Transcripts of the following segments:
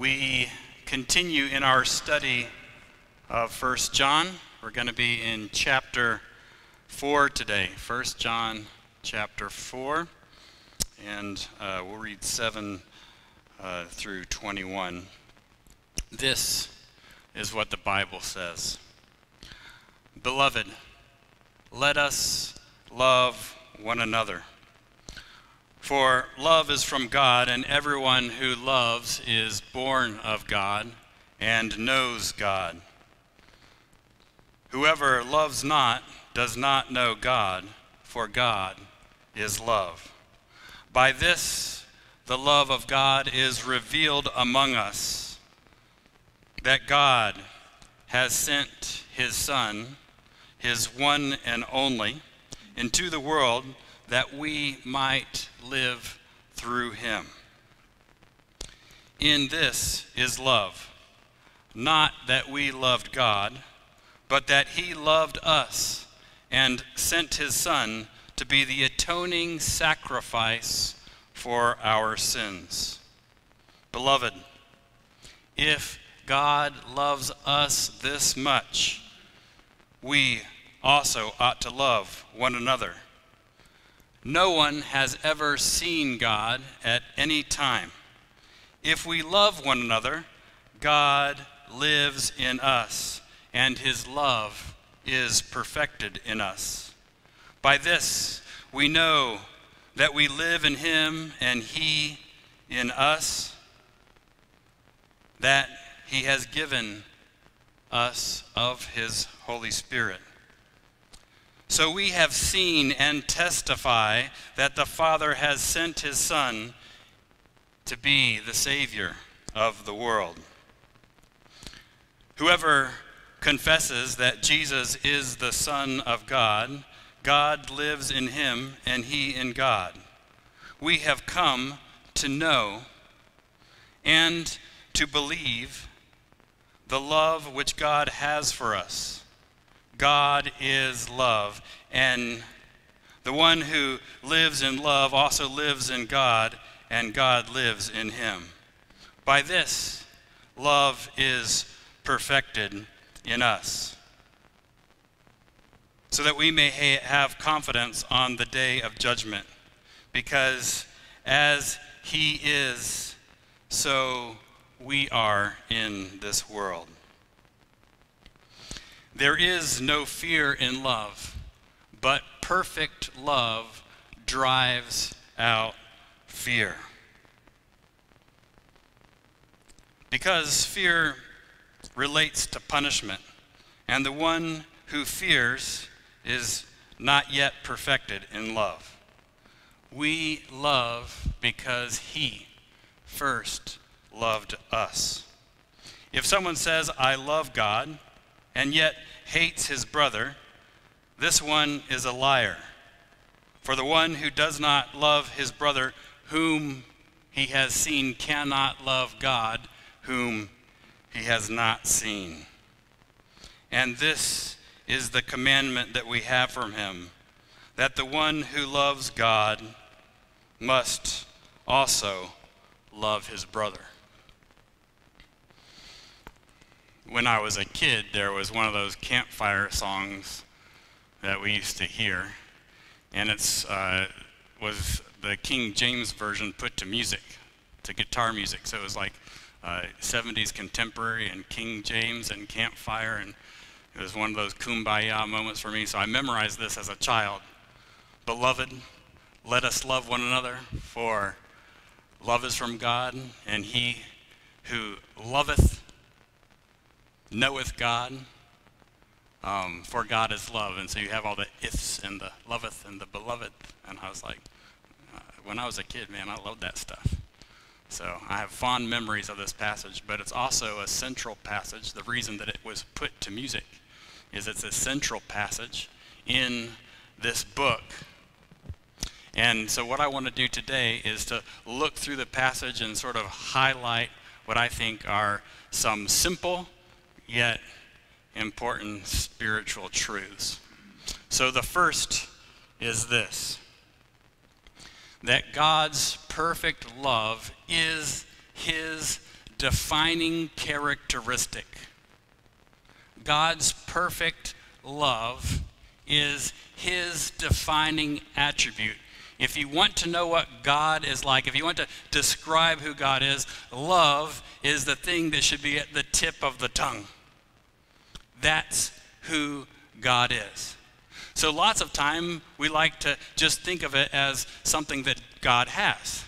We continue in our study of First John. We're going to be in chapter 4 today. First John chapter 4. And uh, we'll read 7 uh, through 21. This is what the Bible says Beloved, let us love one another. For love is from God, and everyone who loves is born of God and knows God. Whoever loves not does not know God, for God is love. By this, the love of God is revealed among us, that God has sent his Son, his one and only, into the world that we might live through him. In this is love, not that we loved God, but that he loved us and sent his Son to be the atoning sacrifice for our sins. Beloved, if God loves us this much, we also ought to love one another. No one has ever seen God at any time. If we love one another, God lives in us, and his love is perfected in us. By this, we know that we live in him and he in us, that he has given us of his Holy Spirit. So we have seen and testify that the Father has sent his Son to be the Savior of the world. Whoever confesses that Jesus is the Son of God, God lives in him and he in God. We have come to know and to believe the love which God has for us. God is love. And the one who lives in love also lives in God, and God lives in him. By this, love is perfected in us, so that we may ha- have confidence on the day of judgment, because as he is, so we are in this world. There is no fear in love, but perfect love drives out fear. Because fear relates to punishment, and the one who fears is not yet perfected in love. We love because he first loved us. If someone says, I love God, and yet hates his brother, this one is a liar. For the one who does not love his brother, whom he has seen, cannot love God, whom he has not seen. And this is the commandment that we have from him that the one who loves God must also love his brother when I was a kid, there was one of those campfire songs that we used to hear, and it's uh, was the King James version put to music, to guitar music. So it was like uh, 70s contemporary and King James and campfire, and it was one of those kumbaya moments for me. So I memorized this as a child. Beloved, let us love one another, for love is from God, and he who loveth knoweth God, um, for God is love. And so you have all the ifs and the loveth and the beloved. And I was like, uh, when I was a kid, man, I loved that stuff. So I have fond memories of this passage, but it's also a central passage. The reason that it was put to music is it's a central passage in this book. And so, what I want to do today is to look through the passage and sort of highlight what I think are some simple yet important spiritual truths. So the first is this that God's perfect love is his defining characteristic. God's perfect love is his defining attribute. If you want to know what God is like, if you want to describe who God is, love is the thing that should be at the tip of the tongue. That's who God is. So lots of time we like to just think of it as something that God has.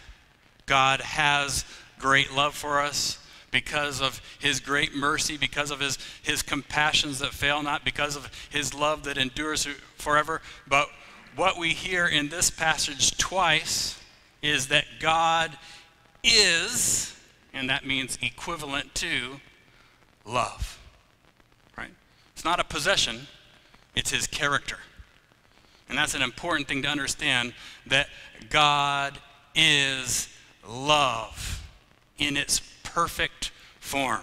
God has great love for us because of his great mercy, because of his, his compassions that fail not, because of his love that endures forever. But what we hear in this passage twice is that God is, and that means equivalent to, love. It's not a possession, it's his character. And that's an important thing to understand that God is love in its perfect form.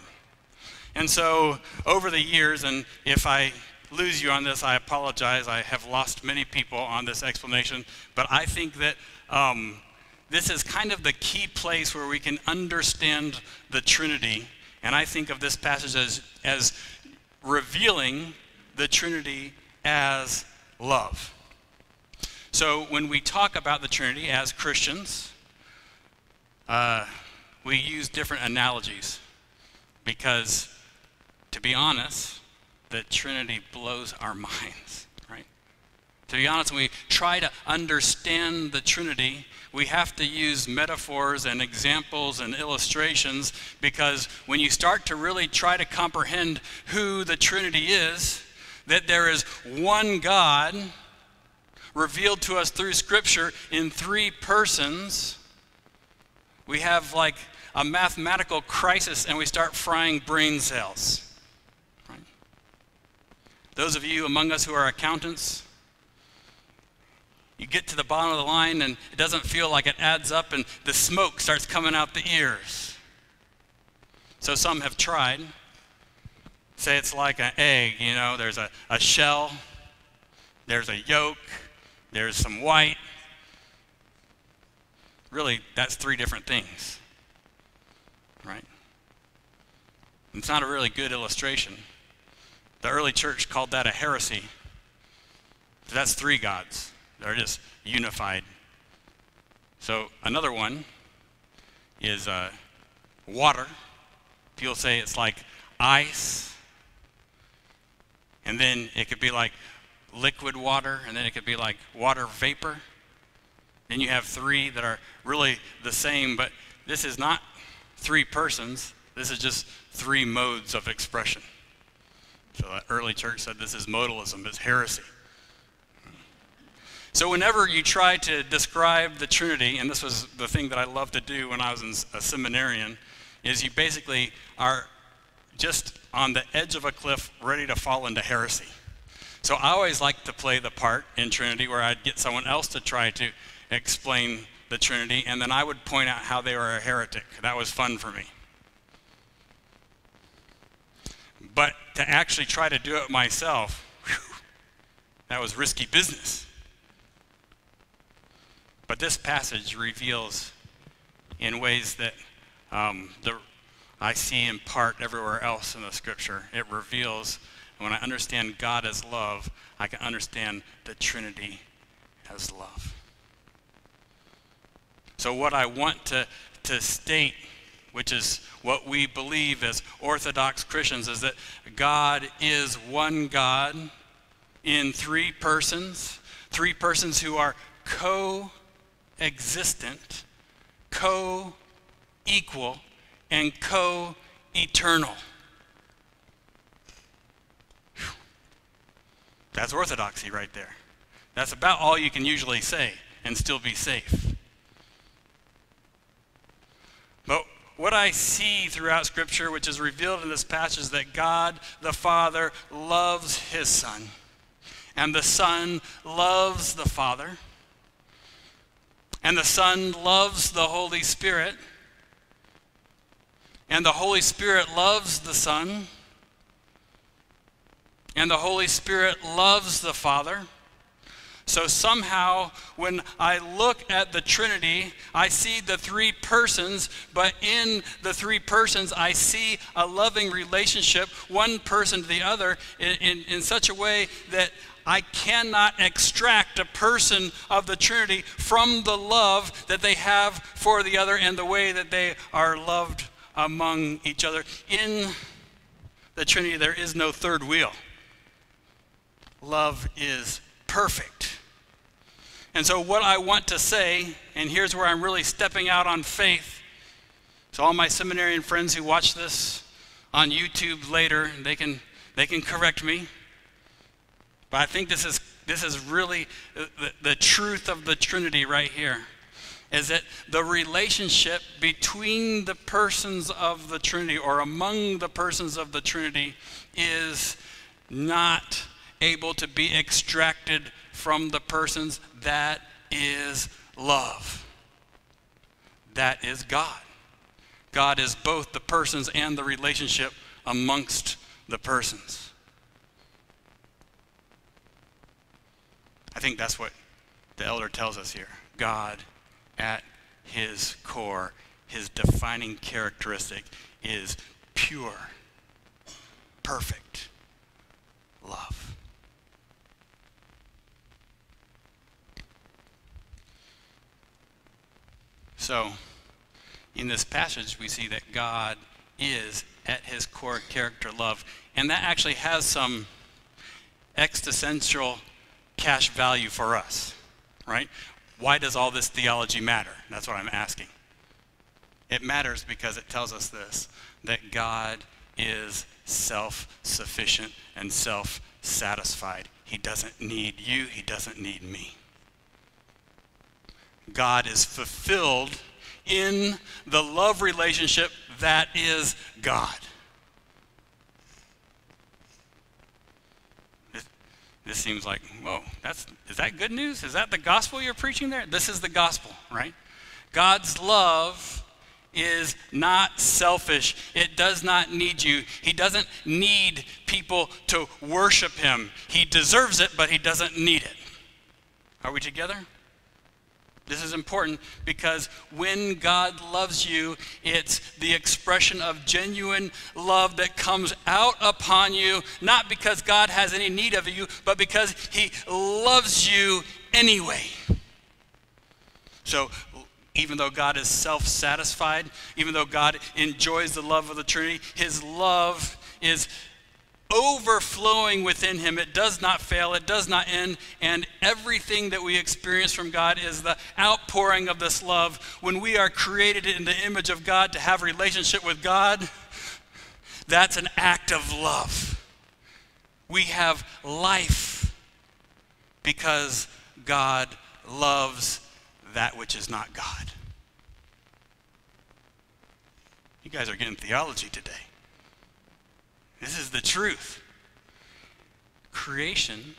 And so, over the years, and if I lose you on this, I apologize. I have lost many people on this explanation. But I think that um, this is kind of the key place where we can understand the Trinity. And I think of this passage as, as revealing the Trinity as love. So when we talk about the Trinity as Christians, uh, we use different analogies because, to be honest, the Trinity blows our minds? To be honest, when we try to understand the Trinity, we have to use metaphors and examples and illustrations because when you start to really try to comprehend who the Trinity is, that there is one God revealed to us through Scripture in three persons, we have like a mathematical crisis and we start frying brain cells. Those of you among us who are accountants, you get to the bottom of the line and it doesn't feel like it adds up and the smoke starts coming out the ears. So some have tried. Say it's like an egg, you know, there's a, a shell, there's a yolk, there's some white. Really, that's three different things, right? It's not a really good illustration. The early church called that a heresy. That's three gods. They're just unified. So another one is uh, water. People say it's like ice. And then it could be like liquid water, and then it could be like water vapor. Then you have three that are really the same, but this is not three persons. This is just three modes of expression. So the early church said this is modalism, it's heresy. So whenever you try to describe the Trinity, and this was the thing that I loved to do when I was a seminarian, is you basically are just on the edge of a cliff ready to fall into heresy. So I always like to play the part in Trinity where I'd get someone else to try to explain the Trinity, and then I would point out how they were a heretic. That was fun for me. But to actually try to do it myself, whew, that was risky business. But this passage reveals in ways that um, the, I see in part everywhere else in the scripture. It reveals, when I understand God as love, I can understand the Trinity as love. So, what I want to, to state which is what we believe as Orthodox Christians, is that God is one God in three persons, three persons who are co existent, co equal, and co eternal. That's orthodoxy right there. That's about all you can usually say and still be safe. But what I see throughout Scripture, which is revealed in this passage, is that God the Father loves his Son, and the Son loves the Father, and the Son loves the Holy Spirit, and the Holy Spirit loves the Son, and the Holy Spirit loves the Father. So somehow, when I look at the Trinity, I see the three persons, but in the three persons, I see a loving relationship, one person to the other, in, in, in such a way that I cannot extract a person of the Trinity from the love that they have for the other and the way that they are loved among each other. In the Trinity, there is no third wheel. Love is perfect. And so, what I want to say, and here's where I'm really stepping out on faith. So, all my seminarian friends who watch this on YouTube later, they can, they can correct me. But I think this is, this is really the, the truth of the Trinity right here is that the relationship between the persons of the Trinity or among the persons of the Trinity is not able to be extracted from the persons. That is love. That is God. God is both the persons and the relationship amongst the persons. I think that's what the elder tells us here. God, at his core, his defining characteristic is pure, perfect love. So, in this passage, we see that God is at his core character love. And that actually has some existential cash value for us, right? Why does all this theology matter? That's what I'm asking. It matters because it tells us this that God is self sufficient and self satisfied. He doesn't need you, He doesn't need me. God is fulfilled in the love relationship that is God. This, this seems like, whoa, that's, is that good news? Is that the gospel you're preaching there? This is the gospel, right? God's love is not selfish. It does not need you. He doesn't need people to worship him. He deserves it, but he doesn't need it. Are we together? This is important because when God loves you, it's the expression of genuine love that comes out upon you, not because God has any need of you, but because He loves you anyway. So, even though God is self satisfied, even though God enjoys the love of the Trinity, His love is overflowing within him. It does not fail, it does not end. And everything that we experience from God is the outpouring of this love. When we are created in the image of God to have relationship with God, that's an act of love. We have life because God loves that which is not God. You guys are getting theology today. This is the truth. Creation,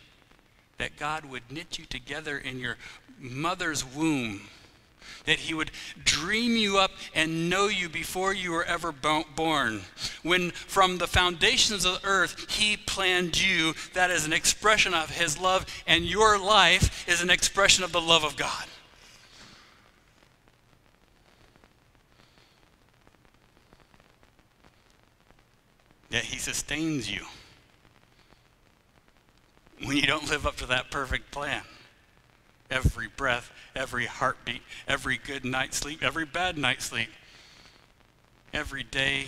that God would knit you together in your mother's womb, that He would dream you up and know you before you were ever born. When from the foundations of the earth He planned you, that is an expression of His love, and your life is an expression of the love of God. Yet He sustains you when you don't live up to that perfect plan. Every breath, every heartbeat, every good night's sleep, every bad night's sleep, every day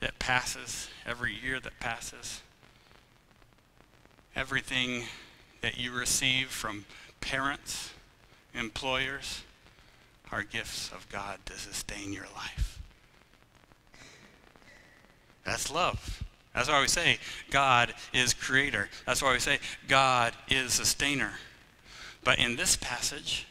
that passes, every year that passes, everything that you receive from parents, employers, are gifts of God to sustain your life. That's love. That's why we say God is creator. That's why we say God is sustainer. But in this passage,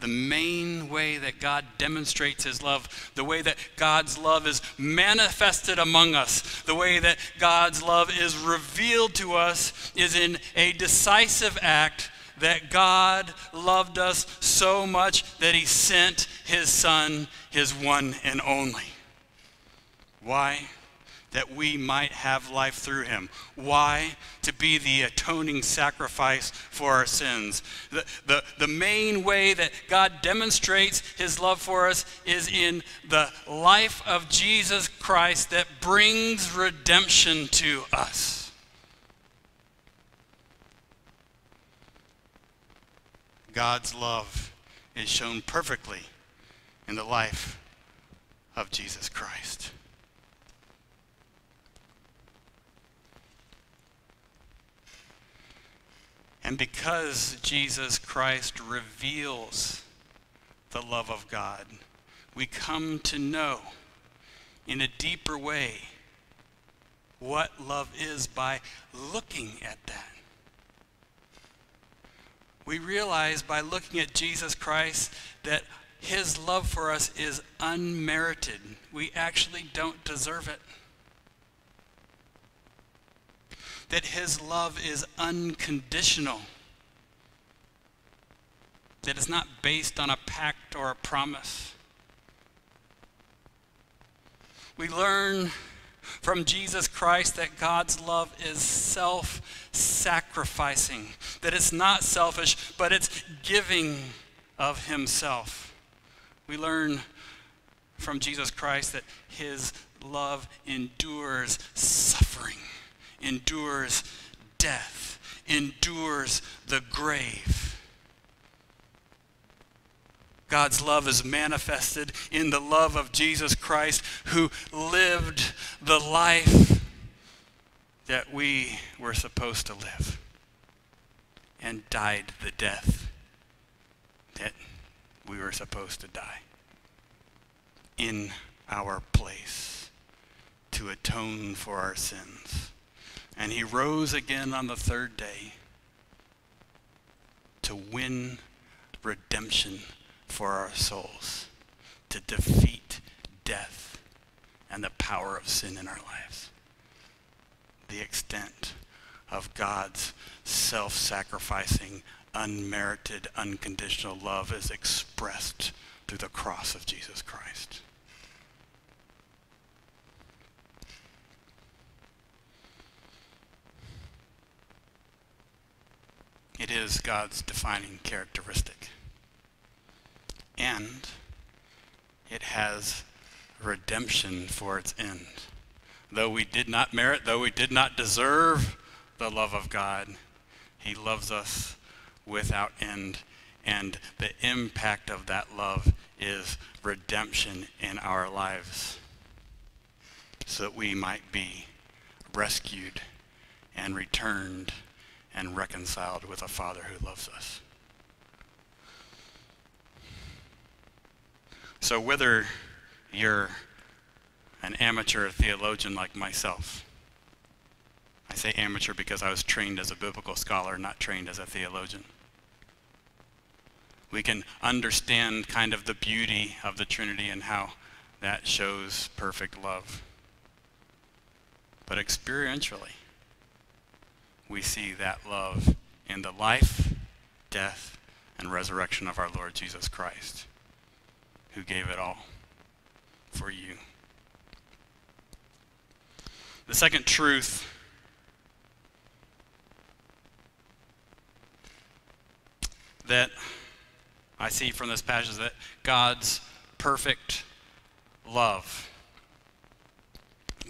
the main way that God demonstrates his love, the way that God's love is manifested among us, the way that God's love is revealed to us, is in a decisive act that God loved us so much that he sent his son, his one and only. Why? that we might have life through him. Why? To be the atoning sacrifice for our sins. The, the, the main way that God demonstrates his love for us is in the life of Jesus Christ that brings redemption to us. God's love is shown perfectly in the life of Jesus Christ. And because Jesus Christ reveals the love of God, we come to know in a deeper way what love is by looking at that. We realize by looking at Jesus Christ that his love for us is unmerited. We actually don't deserve it. That his love is unconditional, that it's not based on a pact or a promise. We learn from Jesus Christ that God's love is self sacrificing, that it's not selfish, but it's giving of Himself. We learn from Jesus Christ that His love endures suffering endures death, endures the grave. God's love is manifested in the love of Jesus Christ, who lived the life that we were supposed to live and died the death that we were supposed to die in our place to atone for our sins. And he rose again on the third day to win redemption for our souls, to defeat death and the power of sin in our lives. The extent of God's self sacrificing, unmerited, unconditional love is expressed through the cross of Jesus Christ. It is God's defining characteristic. And it has redemption for its end. Though we did not merit, though we did not deserve the love of God, He loves us without end. And the impact of that love is redemption in our lives so that we might be rescued and returned and reconciled with a Father who loves us. So, whether you're an amateur theologian like myself, I say amateur because I was trained as a biblical scholar, not trained as a theologian. We can understand kind of the beauty of the Trinity and how that shows perfect love. But experientially, we see that love in the life, death, and resurrection of our Lord Jesus Christ, who gave it all for you. The second truth that I see from this passage is that God's perfect love,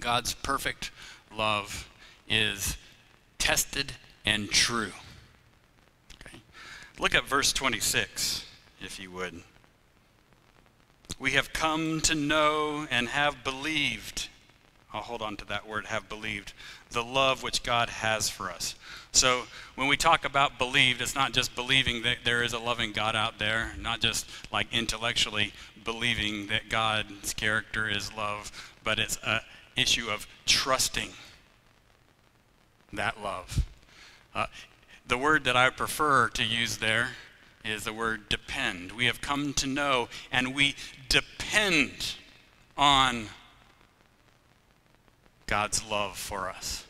God's perfect love is tested and true. Okay. Look at verse 26, if you would. We have come to know and have believed. I'll hold on to that word, have believed, the love which God has for us. So when we talk about believed, it's not just believing that there is a loving God out there, not just like intellectually believing that God's character is love, but it's an issue of trusting that love. Uh, the word that I prefer to use there is the word depend. We have come to know and we depend on God's love for us.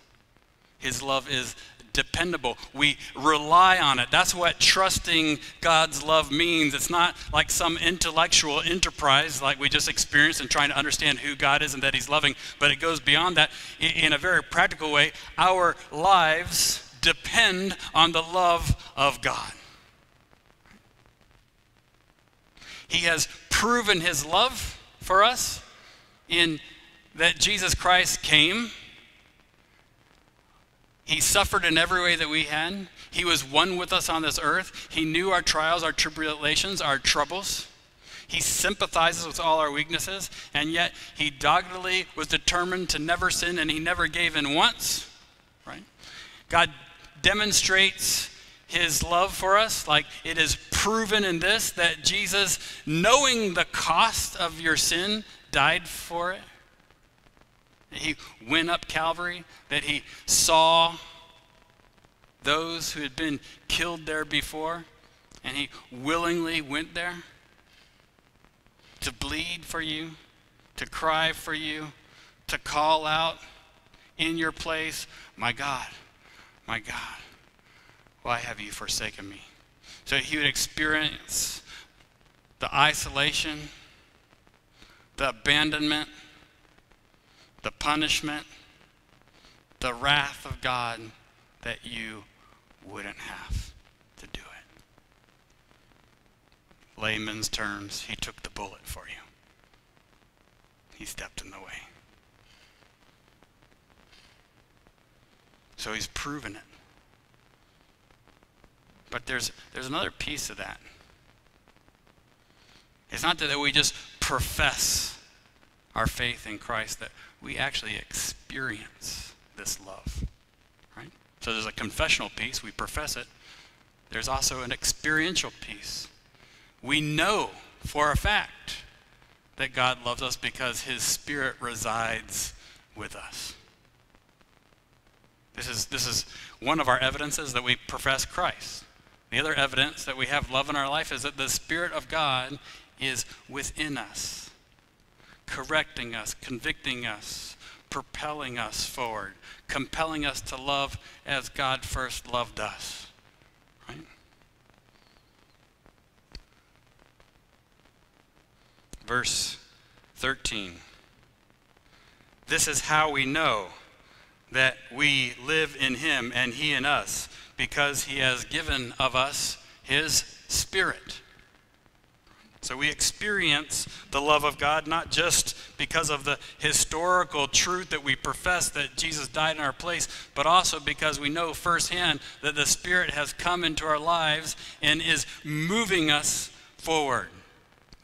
His love is dependable. We rely on it. That's what trusting God's love means. It's not like some intellectual enterprise like we just experienced and trying to understand who God is and that He's loving, but it goes beyond that. In a very practical way, our lives depend on the love of God. He has proven His love for us in that Jesus Christ came he suffered in every way that we had. He was one with us on this earth. He knew our trials, our tribulations, our troubles. He sympathizes with all our weaknesses, and yet he doggedly was determined to never sin, and he never gave in once. Right? God demonstrates his love for us, like it is proven in this that Jesus, knowing the cost of your sin, died for it that he went up Calvary, that he saw those who had been killed there before, and he willingly went there to bleed for you, to cry for you, to call out in your place, My God, my God, why have you forsaken me? So he would experience the isolation, the abandonment, the punishment, the wrath of God that you wouldn't have to do it. Layman's terms, he took the bullet for you. He stepped in the way. So he's proven it. But there's, there's another piece of that. It's not that we just profess our faith in Christ, that we actually experience this love. Right? So there's a confessional piece, we profess it. There's also an experiential piece. We know for a fact that God loves us because his spirit resides with us. This is, this is one of our evidences that we profess Christ. The other evidence that we have love in our life is that the Spirit of God is within us correcting us, convicting us, propelling us forward, compelling us to love as God first loved us. Right? Verse 13. This is how we know that we live in him and he in us, because he has given of us his spirit. So we experience the love of God not just because of the historical truth that we profess that Jesus died in our place, but also because we know firsthand that the Spirit has come into our lives and is moving us forward.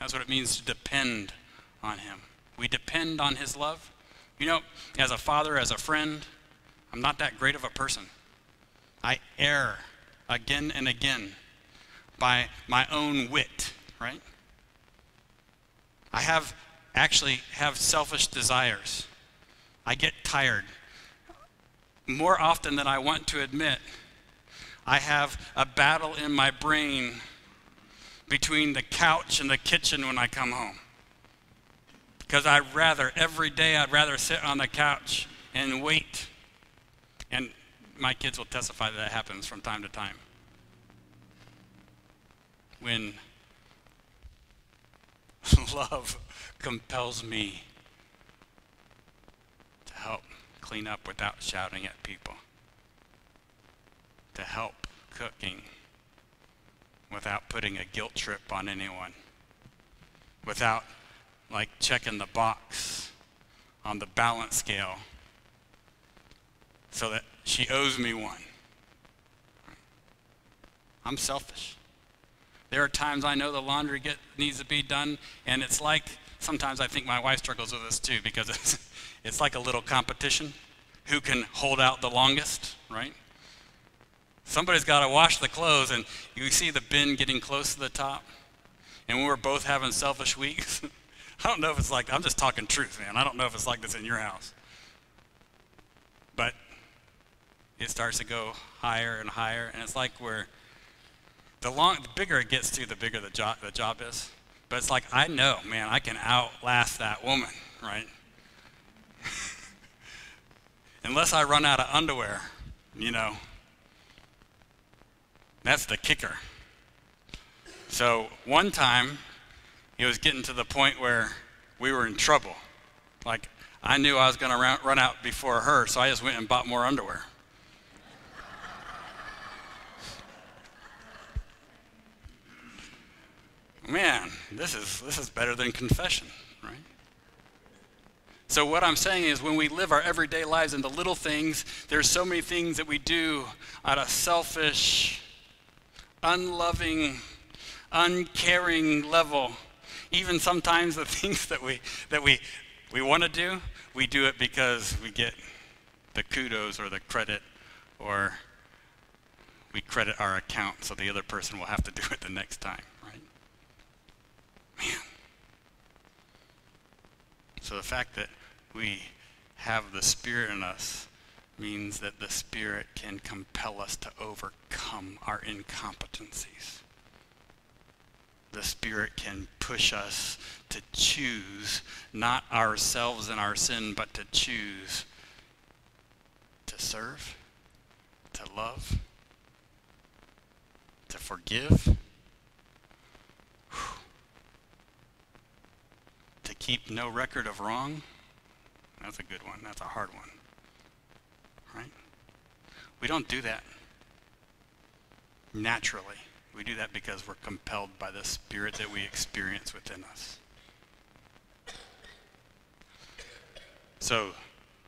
That's what it means to depend on Him. We depend on His love. You know, as a father, as a friend, I'm not that great of a person. I err again and again by my own wit, right? I have actually have selfish desires. I get tired. More often than I want to admit, I have a battle in my brain between the couch and the kitchen when I come home. Because I'd rather, every day, I'd rather sit on the couch and wait. And my kids will testify that that happens from time to time. When love compels me to help clean up without shouting at people, to help cooking without putting a guilt trip on anyone, without like checking the box on the balance scale so that she owes me one. I'm selfish. There are times I know the laundry get, needs to be done, and it's like sometimes I think my wife struggles with this too because it's, it's like a little competition who can hold out the longest, right? Somebody's got to wash the clothes, and you see the bin getting close to the top. And when we're both having selfish weeks, I don't know if it's like, I'm just talking truth, man. I don't know if it's like this in your house. But it starts to go higher and higher, and it's like we're the long, the bigger it gets to, the bigger the job, the job is. But it's like, I know, man, I can outlast that woman, right? Unless I run out of underwear, you know, That's the kicker. So one time, it was getting to the point where we were in trouble. Like, I knew I was going to run out before her, so I just went and bought more underwear. Man, this is, this is better than confession, right? So, what I'm saying is, when we live our everyday lives in the little things, there's so many things that we do out of selfish, unloving, uncaring level. Even sometimes the things that we, that we, we want to do, we do it because we get the kudos or the credit, or we credit our account so the other person will have to do it the next time. Man. So the fact that we have the Spirit in us means that the Spirit can compel us to overcome our incompetencies. The Spirit can push us to choose not ourselves and our sin, but to choose to serve, to love, to forgive keep no record of wrong? That's a good one. That's a hard one. Right? We don't do that naturally. We do that because we're compelled by the Spirit that we experience within us. So,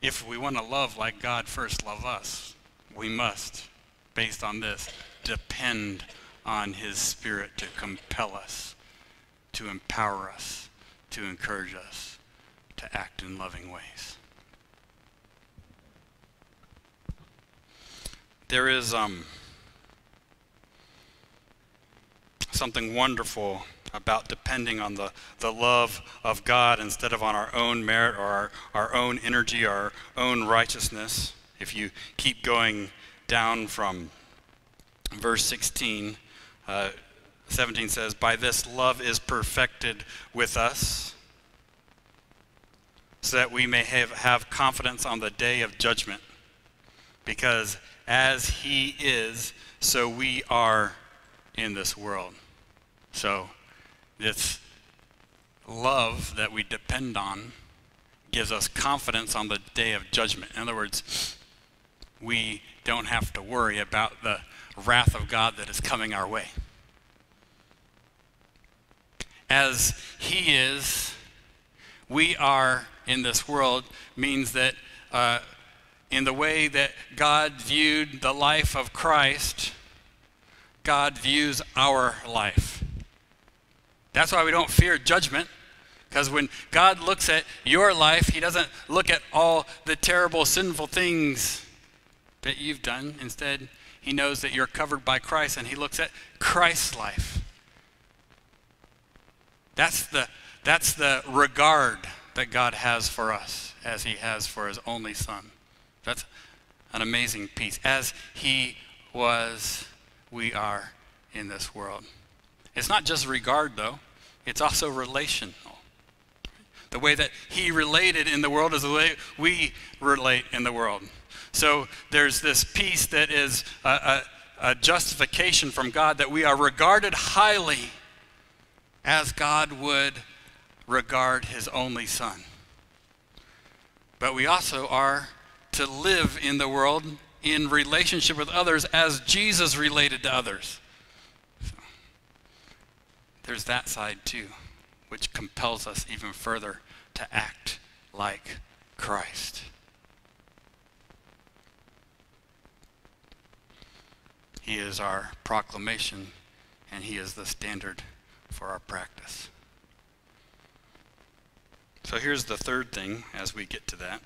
if we want to love like God first love us, we must, based on this, depend on His Spirit to compel us, to empower us to encourage us to act in loving ways. There is um, something wonderful about depending on the, the love of God instead of on our own merit or our, our own energy our own righteousness. If you keep going down from verse 16, uh, 17 says, By this love is perfected with us, so that we may have, have confidence on the day of judgment. Because as He is, so we are in this world. So, this love that we depend on gives us confidence on the day of judgment. In other words, we don't have to worry about the wrath of God that is coming our way as He is, we are in this world means that uh, in the way that God viewed the life of Christ, God views our life. That's why we don't fear judgment. Because when God looks at your life, He doesn't look at all the terrible, sinful things that you've done. Instead, He knows that you're covered by Christ, and He looks at Christ's life. That's the, that's the regard that God has for us as he has for his only son. That's an amazing piece. As he was, we are in this world. It's not just regard, though, it's also relational. The way that he related in the world is the way we relate in the world. So there's this piece that is a, a, a justification from God that we are regarded highly as God would regard his only son. But we also are to live in the world in relationship with others as Jesus related to others. So, there's that side too, which compels us even further to act like Christ. He is our proclamation, and He is the standard for our practice. So here's the third thing as we get to that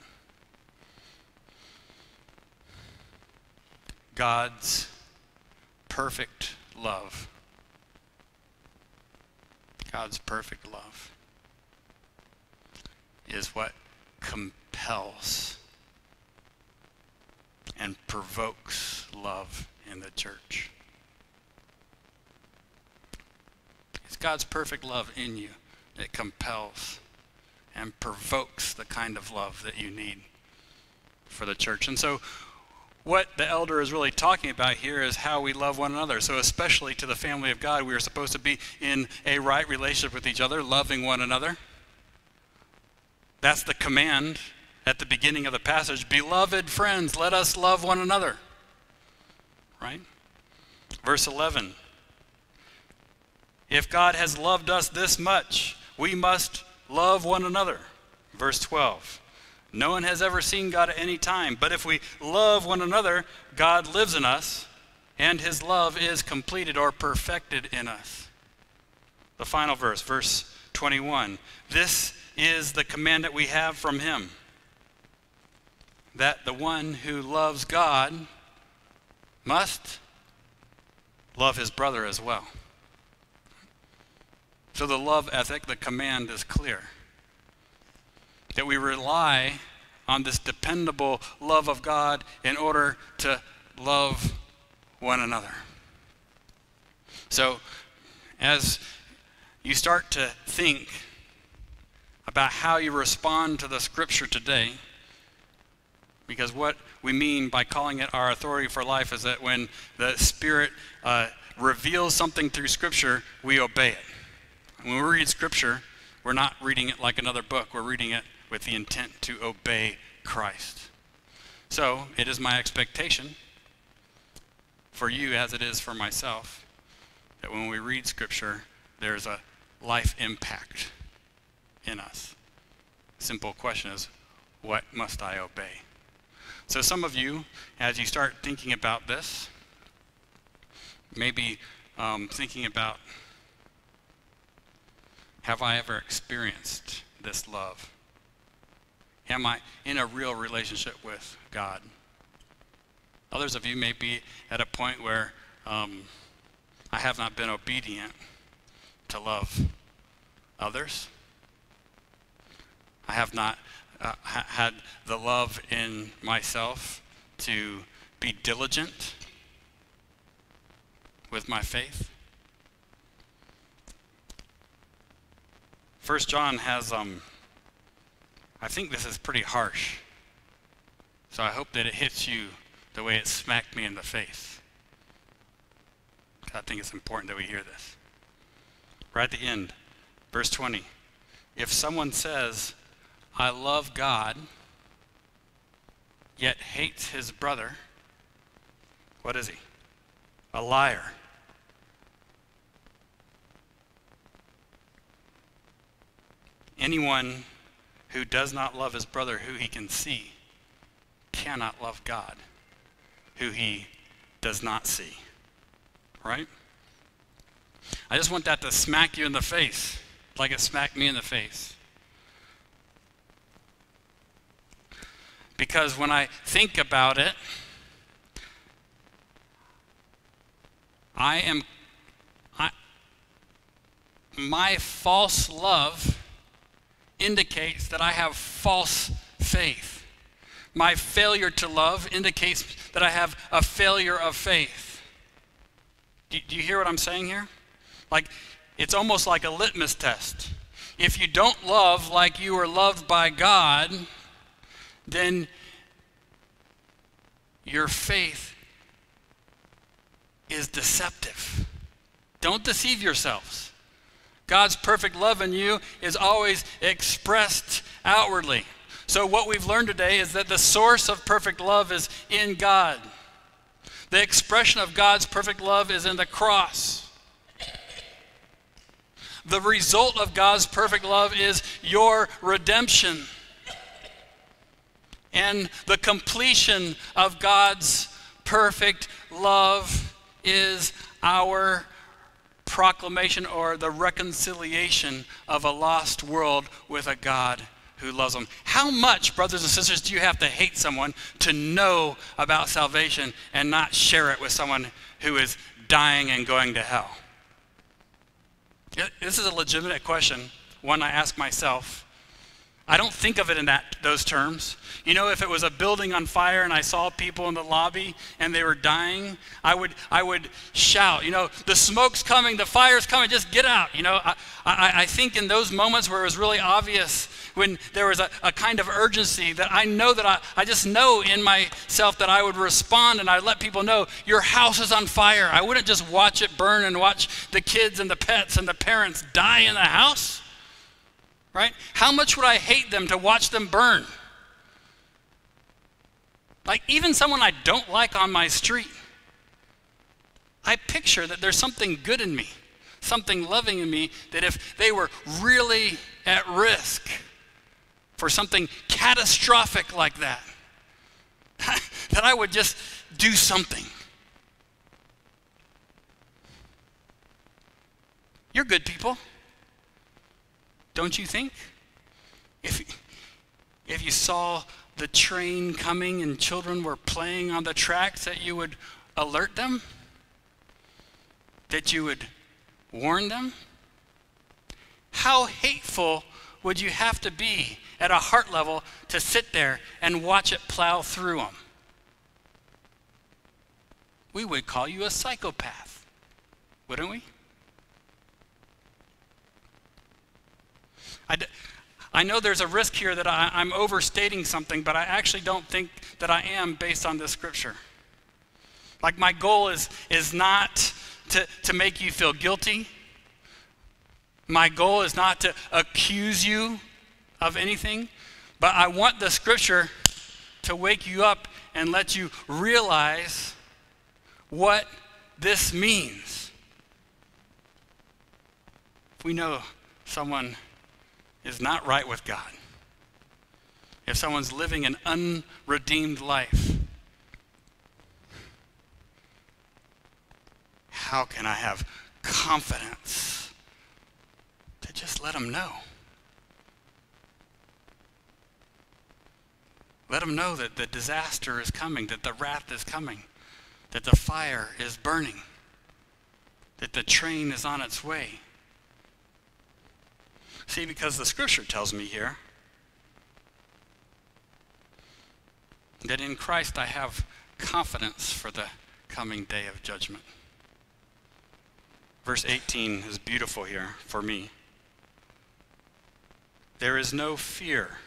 God's perfect love. God's perfect love is what compels and provokes love in the church. God's perfect love in you that compels and provokes the kind of love that you need for the church. And so what the elder is really talking about here is how we love one another. So, especially to the family of God, we are supposed to be in a right relationship with each other, loving one another. That's the command at the beginning of the passage. Beloved friends, let us love one another. Right? Verse 11. If God has loved us this much, we must love one another. Verse 12. No one has ever seen God at any time, but if we love one another, God lives in us, and his love is completed or perfected in us. The final verse, verse 21. This is the command that we have from him that the one who loves God must love his brother as well. So the love ethic, the command is clear that we rely on this dependable love of God in order to love one another. So, as you start to think about how you respond to the scripture today, because what we mean by calling it our authority for life is that when the Spirit uh, reveals something through scripture, we obey it. When we read scripture, we're not reading it like another book, we're reading it with the intent to obey Christ. So it is my expectation for you, as it is for myself, that when we read Scripture, there's a life impact in us. Simple question is, what must I obey? So, some of you, as you start thinking about this, maybe um, thinking about have I ever experienced this love? Am I in a real relationship with God? Others of you may be at a point where um, I have not been obedient to love others. I have not uh, ha- had the love in myself to be diligent with my faith. First John has um, I think this is pretty harsh. So I hope that it hits you the way it smacked me in the face. I think it's important that we hear this. Right at the end, verse 20. If someone says, I love God, yet hates his brother, what is he? A liar. Anyone who does not love his brother who he can see cannot love God who he does not see. Right? I just want that to smack you in the face, like it smacked me in the face. Because when I think about it, I am, I, my false love indicates that I have false faith. My failure to love indicates that I have a failure of faith. Do, do you hear what I'm saying here? Like, it's almost like a litmus test. If you don't love like you are loved by God, then your faith is deceptive. Don't deceive yourselves. God's perfect love in you is always expressed outwardly. So, what we've learned today is that the source of perfect love is in God. The expression of God's perfect love is in the cross. The result of God's perfect love is your redemption. And the completion of God's perfect love is our proclamation or the reconciliation of a lost world with a God who loves them. How much, brothers and sisters, do you have to hate someone to know about salvation and not share it with someone who is dying and going to hell? This is a legitimate question, one I ask myself. I don't think of it in that, those terms. You know, if it was a building on fire and I saw people in the lobby and they were dying, I would, I would shout, you know, the smoke's coming, the fire's coming, just get out. You know, I, I, I think in those moments where it was really obvious when there was a, a kind of urgency that I know that I, I just know in myself that I would respond and I'd let people know your house is on fire. I wouldn't just watch it burn and watch the kids and the pets and the parents die in the house. Right? How much would I hate them to watch them burn? Like, even someone I don't like on my street, I picture that there's something good in me, something loving in me, that if they were really at risk for something catastrophic like that, that I would just do something. You're good people, don't you think? If, if you saw the train coming and children were playing on the tracks, that you would alert them? That you would warn them? How hateful would you have to be at a heart level to sit there and watch it plow through them? We would call you a psychopath, wouldn't we? I, I know there's a risk here that I, I'm overstating something, but I actually don't think that I am based on this scripture. Like, my goal is, is not to, to make you feel guilty. My goal is not to accuse you of anything, but I want the scripture to wake you up and let you realize what this means. If we know someone is not right with God, if someone's living an unredeemed life, how can I have confidence to just let them know? Let them know that the disaster is coming, that the wrath is coming, that the fire is burning, that the train is on its way. See, because the scripture tells me here that in Christ I have confidence for the coming day of judgment. Verse 18 is beautiful here for me. There is no fear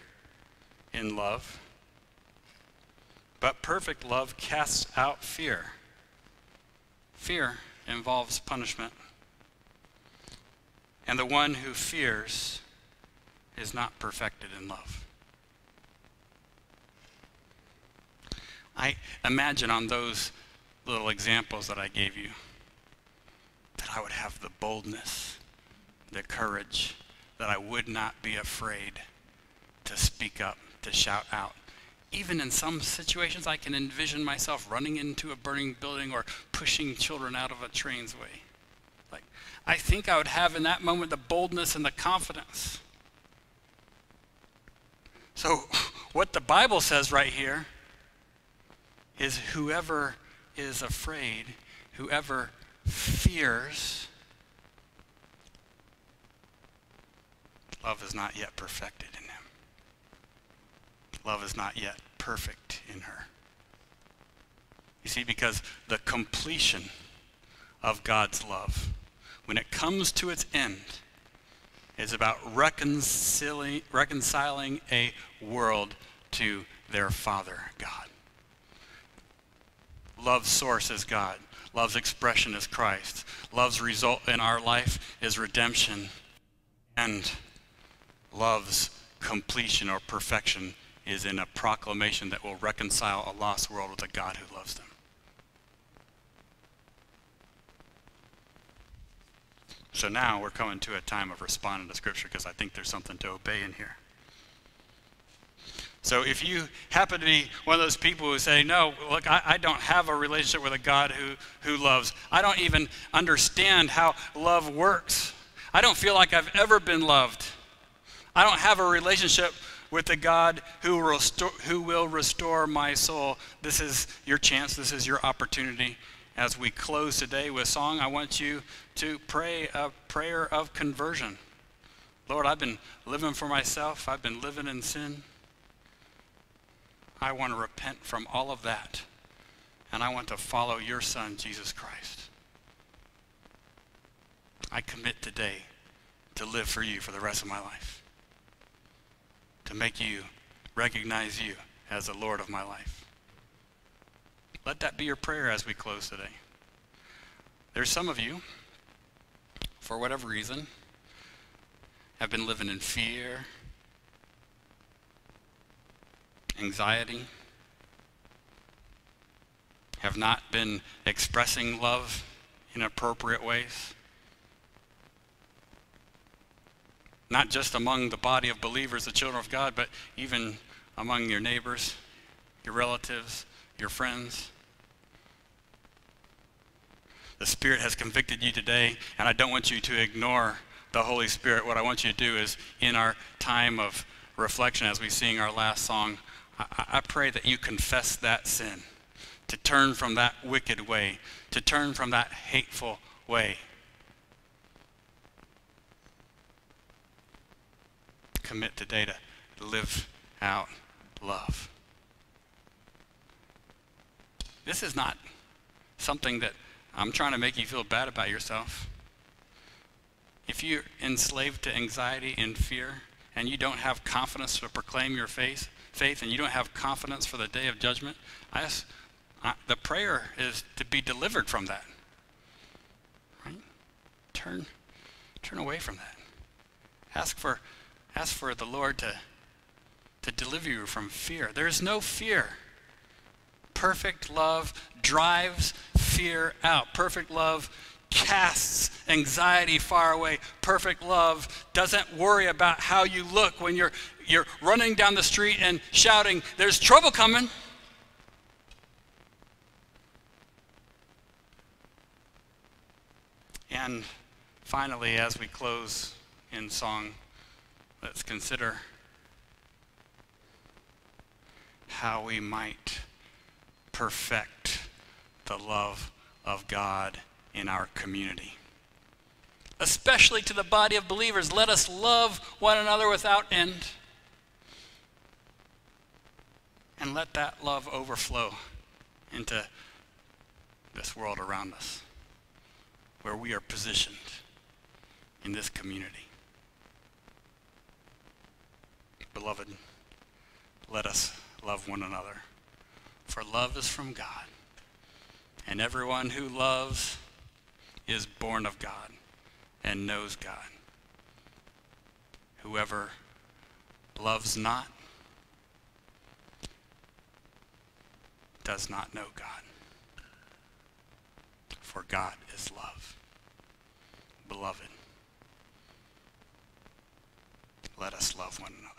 in love, but perfect love casts out fear. Fear involves punishment. And the one who fears is not perfected in love. I imagine on those little examples that I gave you that I would have the boldness, the courage, that I would not be afraid to speak up, to shout out. Even in some situations, I can envision myself running into a burning building or pushing children out of a train's way. Like, I think I would have in that moment the boldness and the confidence. So, what the Bible says right here is whoever is afraid, whoever fears, love is not yet perfected in him. Love is not yet perfect in her. You see, because the completion of God's love, when it comes to its end, is about reconciling, reconciling a world to their Father, God. Love's source is God. Love's expression is Christ. Love's result in our life is redemption. And love's completion or perfection is in a proclamation that will reconcile a lost world with a God who loves them. So now we're coming to a time of responding to Scripture because I think there's something to obey in here. So if you happen to be one of those people who say, no, look, I, I, don't have a relationship with a God who, who loves. I don't even understand how love works. I don't feel like I've ever been loved. I don't have a relationship with the God who restore, who will restore my soul. This is your chance. This is your opportunity. As we close today with song, I want you to pray a prayer of conversion. Lord, I've been living for myself. I've been living in sin. I want to repent from all of that. And I want to follow your Son, Jesus Christ. I commit today to live for you for the rest of my life. to make you recognize you as the Lord of my life. Let that be your prayer as we close today. There's some of you, for whatever reason, have been living in fear, anxiety, have not been expressing love in appropriate ways. Not just among the body of believers, the children of God, but even among your neighbors, your relatives, your friends. The Spirit has convicted you today, and I don't want you to ignore the Holy Spirit. What I want you to do is, in our time of reflection as we sing our last song, I, I pray that you confess that sin, to turn from that wicked way, to turn from that hateful way. Commit today to live out love. This is not something that I'm trying to make you feel bad about yourself. If you're enslaved to anxiety and fear, and you don't have confidence to proclaim your faith, faith and you don't have confidence for the day of judgment, I ask, I, the prayer is to be delivered from that. Right? Turn, turn away from that. Ask for, ask for the Lord to, to deliver you from fear. There is no fear. Perfect love drives fear out. Perfect love casts anxiety far away. Perfect love doesn't worry about how you look when you're, you're running down the street and shouting, There's trouble coming. And finally, as we close in song, let's consider how we might perfect the love of God in our community. Especially to the body of believers, let us love one another without end. And let that love overflow into this world around us, where we are positioned in this community. Beloved, let us love one another, for love is from God. And everyone who loves is born of God and knows God. Whoever loves not does not know God. For God is love. Beloved, let us love one another.